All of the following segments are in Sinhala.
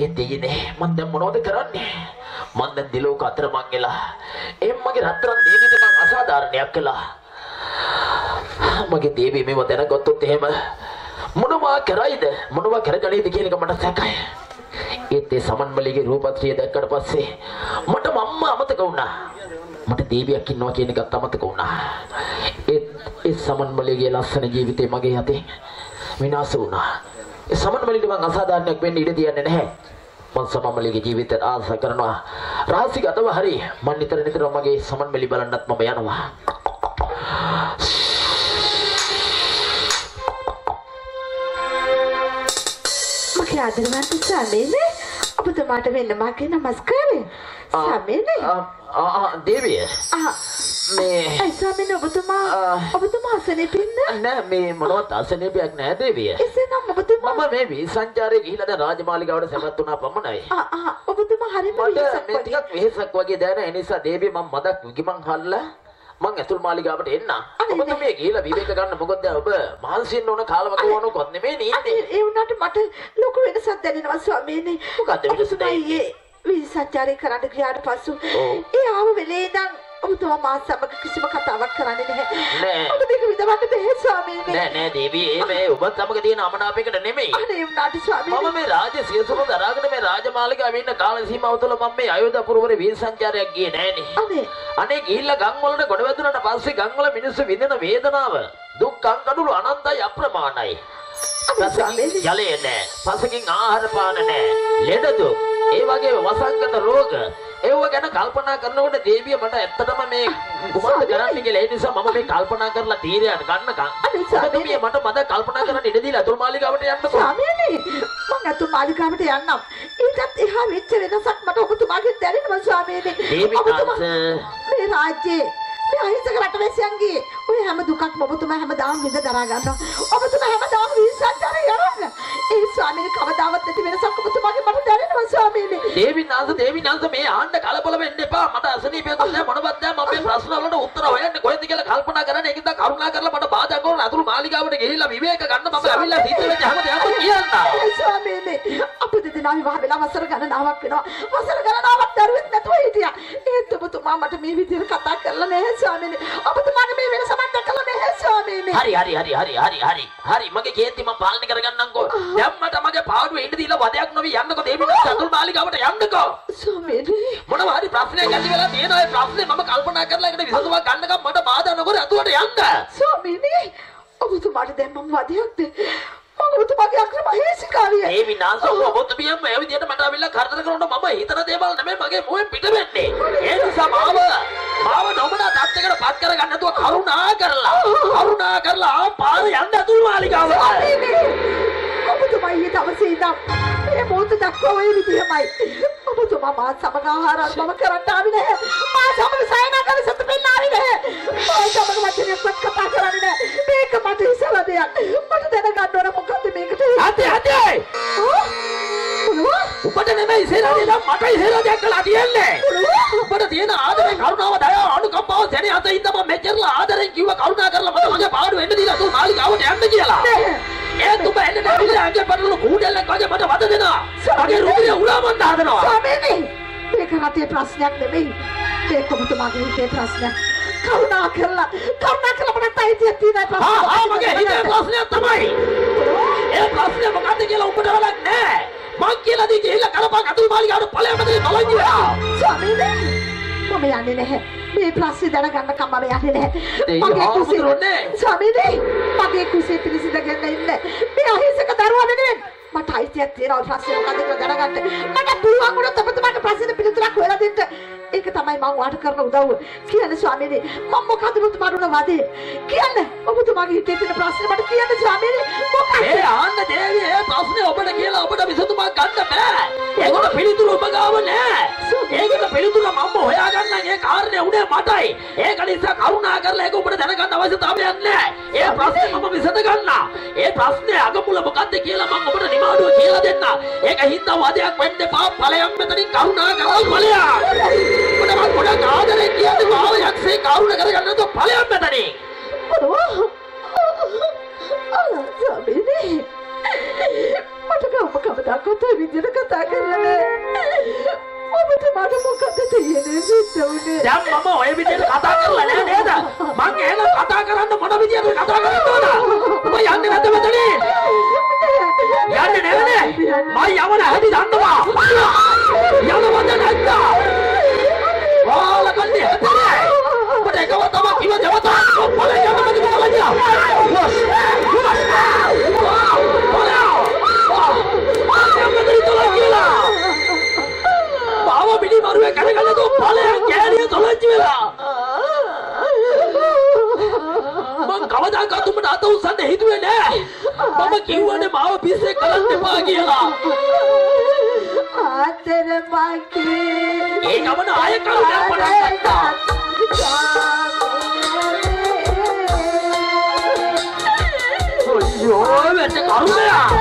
ඒ දෙයනේ මං දැන් මොනවද කරන්නේ? මං දැන් දිලෝක අතරමං වෙලා එහෙන් මගේ රත්තරන් දේවියට මං අසාධාරණයක් කළා. මගේ දේවී මේව දැනගත්තොත් එහෙම මොනවා කරයිද? මොනවා කරගනීද කියන එක මට සැකයි ඒත් ඒ සමන්මලිගේ රූපත්‍රිය දැක්කට පස්සේ මට මම්ම අමතක වුණා. මට දේවියක් ඉන්නවා කියන එකත් අමතක වුණා. ඒත් ඒ සමන්මලිගේ ලස්සන ජීවිතේ මගේ යතේ විනාශ වුණා. ඒ සමන්මලිට මං අසාධාරණයක් වෙන්න ඉඩ තියන්නේ නැහැ. මං සමන්මලිගේ ජීවිතයට ආස කරනවා රාසිගතව හරි මං නිතර නිතර මගේ සමන්මලි බලන්නත් මම යනවා. මගේ ආදරවන්ත ස්වාමීනි ඔබතුමාට වෙන්න මගේ නමස්කාරය. ස්වාමීනි. ආ, ආ, දේවිය. ආ මේ ඒ ස්වාමීනි ඔබතුමා. ඔබතුමා අසනීපින්ද නෑ මේ මොනවත් අසනීපයක් නෑ දේවිය එසේනම් ඔබතුමා මම මේ වී සංචාරයේ ගිහිලා දැන් රාජමාලිගාවට සැමත් වුණා පමණයි ආ ආ ඔබතුමා හරිම වෙහෙසක් වගේ. ටිකක් වෙහෙසක් වගේ දැනෙන ඒ නිසා දේවිය මම මදක් විගමන් හල්ලා මං ඇතුල් මාලිගාවට එන්න. අනේ ඔබ මේ ගිහිලා විවේක ගන්න මොකද ඔබ මහන්සියෙන් ඕන කාලවක වුණොත් නෙමෙයි නීන්නේ. ඒ වුණාට මට ලොකු වෙනසක් දැනෙනවා ස්වාමීනි මොකද්ද වෙනස ඔබතුමා ඊයේ වී සංචාරය කරන්න ගියාට පසු. ඒ ආව වෙලේ ඉඳන් ඔබතුමා මා සමග කිසිම කතාවක් කරන්නේ නැහැ නෑ. ඔබ දෙක විඳවන්න බැහැ ස්වාමීනි නෑ නෑ දේවී ඒ මේ ඔබත් සමග තියෙන අමනාපයකට නෙමෙයි. අනේ වුණාට ස්වාමීනි මම මේ රාජ්‍ය සියසුම දරාගෙන මේ රාජමාලිගාවේ ඉන්න කාල සීමාව තුළ මම මේ අයෝධ්‍යාපුරවර වීර සංචාරයක් ගියේ නෑනේ. අනේ අනේ ගිහිල්ලා ගම් වලට ගොඩ වැදුනට පස්සේ ගම් වල මිනිස්සු විඳින වේදනාව දුක් කංකඩුළු අනන්තයි අප්‍රමාණයි. පසකින් ජලය නෑ. පසකින් ආහාර පාන නෑ. ලෙඩ දුක්. ඒ වගේ වසංගත රෝග. ඒව ගැන කල්පනා කරනකොට දේවිය මට ඇත්තටම මේ කුමක්ද කරන්න කියලා ඒ නිසා මම මේ කල්පනා කරලා තීරයක් ගන්නකම් ස්වාමීනි. මට මද කල්පනා කරන්න ඉඩ දීලා අතුල් මාලිගාවට යන්නකෝ. ස්වාමීනි මම අතු මාලිකාවට යන්නම් ඊටත් එහා වෙච්ච වෙනසක් මට ඔබතුමාගෙන් දැනෙනවා ස්වාමීනි ඔබතුමා. මේ රාජ්‍යයේ මේ අහිංසක රටවැසියන්ගේ ඔය හැම දුකක්ම ඔබතුමා හැමදාම විඳ දරා ගන්නවා. ඔබතුමා හැමදාම විශ්වාසය යරන්න ඒ ස්වාමීනි කවදාවත් නැති වෙනසක් ඔබතුමාගේ මට දැනෙනවා ස්වාමීනි? දේවිනාංශ දේවිනාංශ මේ ආන්න කලබල වෙන්න එපා. මට අසනීපයක් නැහැ මොනවත් නැහැ මම මේ ප්‍රශ්න වලට උත්තර හොයන්නේ කොහෙන්ද කියලා කල්පනා කරන්නේ. ඒකින්ද කරුණා කරලා මට බාධා කරන අතුරු මාලිගාවට ගිහිල්ලා විවේක ගන්න මම ඇවිල්ලා වෙච්ච හැම දෙයක්ම කියන්න ස්වාමීනි අප දෙදෙනා විවාහ වෙලා වසර ගණනාවක් වෙනවා. වසර ගණනාවක් දරුවෙක් නැතුව හිටියා. ඒත් ඔබතුමා මට මේ විදිහට කතා කරලා නැහැ ස්වාමීනි. ඔබතුමාගේ මේ වෙනස මම දැකලා නැහැ ස්වාමීනි. හරි හරි හරි හරි හරි හරි. හරි මගේ කේන්ති මම පාලනය කරගන්නම්කෝ. දැන් මට මගේ පාඩුවේ ඉඳ දීලා වදයක් නොවි යන්නකෝ. දේවිනාංශ අතුරු මාලිගාවට යන්නකෝ. ස්වාමීනි. මොනවා හරි ප්‍රශ්නයක් ඇති වෙලා තියෙනවා. ඒ ප්‍රශ්නේ මම කල්පනා කරලා ඒකට විසඳුමක් ගන්නකම් මට බාධා නොකර අතුවට යන්න. ස්වාමීනි ඔබතුමාට දැන් මම වදයක්ද මම ඔබතුමාගේ අක්‍රම හේසිකාරිය ඒ විනාශ ඔබතුමියම ඒ විදිහට මට අවිල්ලා කරදර කරනකොට මම හිතන දේවල් නෙමෙයි මගේ මොයෙන් පිට වෙන්නේ. ඒ නිසා මාව මාව නොමනා තත්යකට පත් කරගන්න නැතුව කරුණා කරලා කරුණා කරලා ආ පාර යන්න අතුල් මාලිගාවට. ඔබතුමා ඊයේ දවසේ ඉඳන් මේ මොහොත දක්වා ඔය විදිහමයි. ඔබතුමා මා සමග ආහාරල් මම කරන්න ආවේ නැහැ. මා සමග සයනා කර සතු පෙන්න ආවේ නැහැ. මා සමග වචනයක්වත් කතා කරන්නේ නැහැ. මේක මට ඉස්සලා දෙයක්. මට දැනගන්න ඕන ආ? මොනවා? උඹට නෙමෙයි ඉස්සරහදී නම් මට ඉස්සරහ දෙයක් කළා තියන්නේ. උඹට තියෙන ආදරේ කරුණාව දයාව අනුකම්පාව සැනේ අත ඉඳ මම මෙච්චරලා ආදරෙන් කිව්ව කරුණා කරලා මට මගේ පාඩුව එන්න දීලා අතුල් මාලිගාවට යන්න කියලා. නැහැ. ඒත් උඹ එන්නේ නැතිල අංගේ පටලු කූඩෙල්ලක් වගේ මට වද දෙනවා. මගේ රුධිරය උලාමන්න හදනවා. ස්වාමීනි මේක රටේ ප්‍රශ්නයක් නෙමෙයි මේක ඔබතුමාගේ හිතේ ප්‍රශ්නයක් කරුණා කරලා කරුණා කරලා මට අයිතියක් තියෙන ආ ආ මගේ හිතේ ප්‍රශ්නයක් තමයි. ඒ ප්‍රශ්නේ මොකද්ද කියලා උඹට වැඩක් නැහැ. මං කියලා දී ගිහිල්ලා කරපන් අතුල් මාලිගාවට ඵලයන්ට දී බලන් ගියා. ස්වාමීනි මම යන්නේ නැහැ මේ ප්‍රශ්නේ දැනගන්න කම මම යන්නේ නැහැ දෙයියෝ, ආමුදුරනේ. ස්වාමීනි මගේ කුසේ පිළිසිඳගෙන ඉන්න මේ අහිංසක දරුවා වෙනුවෙන් මට අයිතියක් තියෙනවා ප්‍රශ්නේ මොකද්ද කියලා දැනගන්න. මට පුළුවන් වුණොත් ඔබතුමාට ප්‍රශ්නේ පිළිතුරක් හොයලා දෙන්න. ඒක තමයි මම වාට කරන උදව්ව. කියන්න ස්වාමීනි මම මොකද්ද ඔබතුමාට උන වදේ කියන්න ඔබතුමාගේ හිතේ තියෙන ප්‍රශ්නේ මට කියන්න ස්වාමීනි මොකක්ද? ඒ ආන්න දේවි ඒ ප්‍රශ්නේ ඔබට කියලා ඔබට විසඳුමක් ගන්න බෑ. ඒකට පිළිතුරු ඔබ ගාව නෑ. ඒකට පිළිතුර මම හොයාගන්න කාරණේ උනේ මටයි. ඒක නිසා කරුණා කරලා ඒක ඔබට දැනගන්න අවශ්‍යතාවයක් නෑ. ඒ ප්‍රශ්නේ මම විසඳ ගන්න. ඒ ප්‍රශ්නේ අගමුල මොකද්ද කියලා මම ඔබට නිමාඩුව කියලා දෙන්න. ඒක හින්දා වදයක් වෙන්න එපා. ඵලයක් මෙතනින් කරුණා කරලා ඵලයක්. ඔබට මම ගොඩක් ආදරෙන් කියන්නේ මාව යක්ෂේ කරුණා කරගන්න නැතුව ඵලයක් මෙතනින්. මට කවම කවදාකවත් විදිහට කතා ඔබට මට මොකද තියෙන්නේ සිද්ධ උනේ? දැන් මම ඔය විදිහට කතා කරලා නෑ නේද? මං එහෙම කතා කරන්න මොන විදිහට කතා කරන්නද? ඔබ යන්නේ නැද්ද මෙතනින්? යන්නේ නැවනේ. මම යවන හැටි දන්නවා. මම කිව්වනේ මාව පිස්සේ කරන්න එපා කියලා. ආතර මගේ ඒ ගමන ආය කරු දැන් පටන් ගත්තා. අයියෝ වෙච්ච කරුණා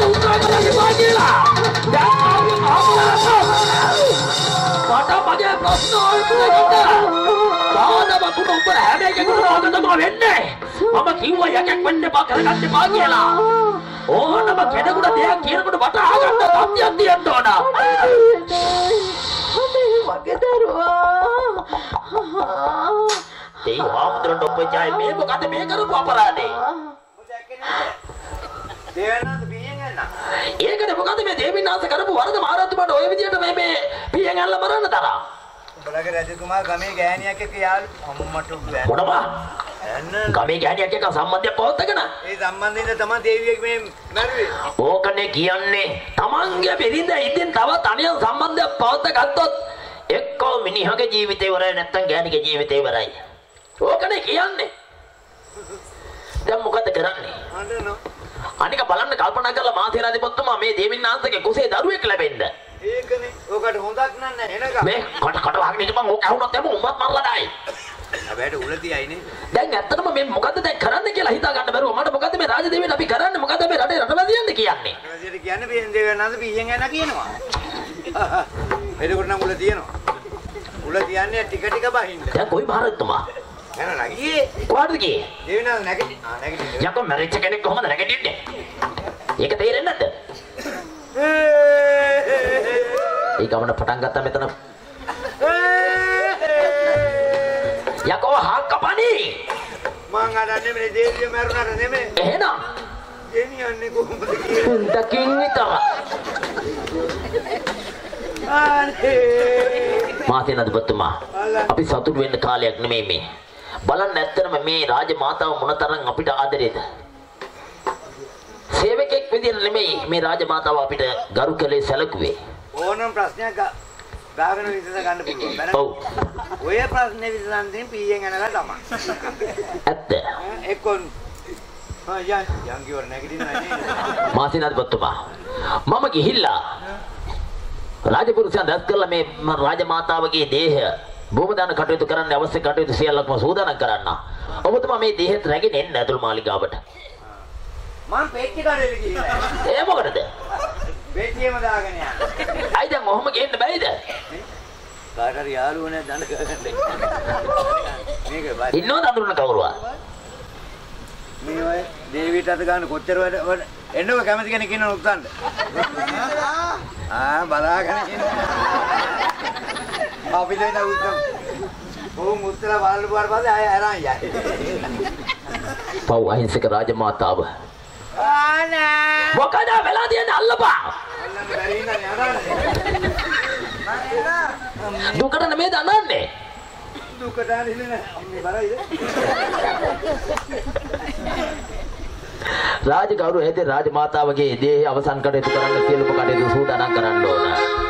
කිව්වාද කමකට උත්තර කරන්න එපා කියලා දැන් ආවේ ආමලාස මට මගේ ප්‍රශ්න ඔයතුලකට බාධා බකුණ උඹ හැම එකකටම ඕක තමයි වෙන්නේ මම කිව්වා එකෙක් වෙන්න එපා කරගන්න එපා කියලා ඕනම කෙනෙකුට දෙයක් කියනකොට වටහා ගන්න තත්ත්වයක් තියෙන්න ඕන මගේ දරුවා ඒ හාමුදුරන් ඔප්පචායි මේ මොකද මේ කරපු අපරාධේ? දේවනාථ ඒකනේ මොකද මේ දේවිනාස කරපු වරද මහරජතුමාට ඔය විදියට මේ මේ පියෙන් ඇල්ල මරන්න තරම්? උඹලගේ රජතුමා ගමේ ගෑණියක් එක්ක යාළු අම්මට උඹ මොනවා. ගමේ ගෑණියක් එක්ක සම්බන්ධයක් පවත්කන ඒ සම්බන්ධයෙන් තමයි දේවියෙක් මේ මැරුවේ. ඕකනේ කියන්නේ තමන්ගේ බෙරිඳ ඉතින් තවත් අනියම් සම්බන්ධයක් පවත්ත ගත්තොත් එක්කෝ මිනිහගේ ජීවිතේ ඉවරයි නැත්නම් ගෑණිගේ ජීවිතේ ඉවරයි. ඕකනේ කියන්නේ. දැන් මොකද කරන්නේ? අඬනෝ. අනික බලන්න කල්පනා කරලා මාතේරාධිපතිතුමා මේ දේවින්නාන්සේගේ කුසේ දරුවෙක් ලැබෙන්න ඒකනේ. ඕකට හොඳක් නෑ එනක. මේ කට කට වහගෙන ඉඳපන් ඕක ඇහුනොත් එම උඹත් මල්ලා ඩායි හැබැයි උල තියයිනේ. දැන් ඇත්තටම මේ මොකද්ද දැන් කරන්න කියලා හිතා ගන්න බැරුව මට මොකද්ද මේ රාජදේවියට අපි කරන්නේ මොකද්ද මේ රටේ රටවැසියන්ද කියන්නේ ඊට කියන්නේ පියෙන් දේවනාථ පියෙන් යන්න කියනවා. එතකොට නම් උල තියනවා. උල තියන්නේ ටික ටික බහින්න. දැන් කොයි මහරජතුමා යන නගියේ කොහටද ගියේ දේවනාථ නැගිටි. ආ නැගිටි. යකෝ මැරිච්ච කෙනෙක් කොහොමද නැගිටින්නේ ඒක තේරෙන්නේ නැද්ද ඒ ගමන පටන් ගත්තා මෙතන යකෝ හක්කපනි මං අදන්නේ මේ දේවිය මැරුණාට නෙමෙයි. එහෙනම් ගෙනියන්නේ කොහොමද කියලා. දකින් විතර අනේ. මාතේනදපතුමා අපි සතුටු වෙන්න කාලයක් නෙමෙයි මේ බලන්න ඇත්තටම මේ රාජමාතාව මොනතරම් අපිට ආදරේද සේවකෙක් විදිහට නෙමෙයි මේ රාජමාතාව අපිට ගරු කළේ සැලකුවේ ඕනම ප්‍රශ්නයක් ගාගෙන විසඳ ගන්න පුළුවන්. ඔව් ඔය ප්‍රශ්නේ විසඳන්නේ පීයෙන් යනලා තමයි. ඇත්ත එක්කොන් යන් කිවර නැගිටිනවා නේද? මාතේනදපතුමා මම ගිහිල්ලා රාජපුරුෂයන් දැස් කළා ම- රාජමාතාවගේ දේහය භූමදාන කටයුතු කරන්න අවශ්‍ය කටයුතු සියල්ලක්ම සූදානම් කරන්න ඔබතුමා මේ දේහෙත් රැගෙන එන්න ඇතුළු මාලිගාවට මං පෙට්ටි කඩේට ගිහිල්ලා. ඒ මොකටද පෙට්ටියම දාගෙන යන්න. අයි දැන් ඔහොම ගේන්න බැයිද කාට හරි යාළුවෝ නැ දඬ ගන්න. මේක බයි. ඉන්නවද අඳුරන කවුරුවා මේ ඔය දේවිට අත ගන්න කොච්චර වැඩ එන්නකො කැමති කෙනෙක් ඉන්නව උත්තන්න. ආ බලාගෙන ඉන්න. අපි දෙන්න උත්තම්. ඕම් උත්තර බලන්න පුවාට පස්සේ ආය අරන් යයි. පව් අහිංසක රාජමාතාව ආනා. මොකද වෙලා තියෙන්නේ අල්ලපා අල්ලන්න බැරි ඉඳන් යනවා. දුකට නෙමෙයි දනන්නේ දුකට හරිනේ මේ බරයිද? රාජ ගෞරව හේතේ රාජ මාතාවගේ දේහය අවසන් කටයුතු කරන්න සියලුම කටයුතු සූදානම් කරන්න ඕන.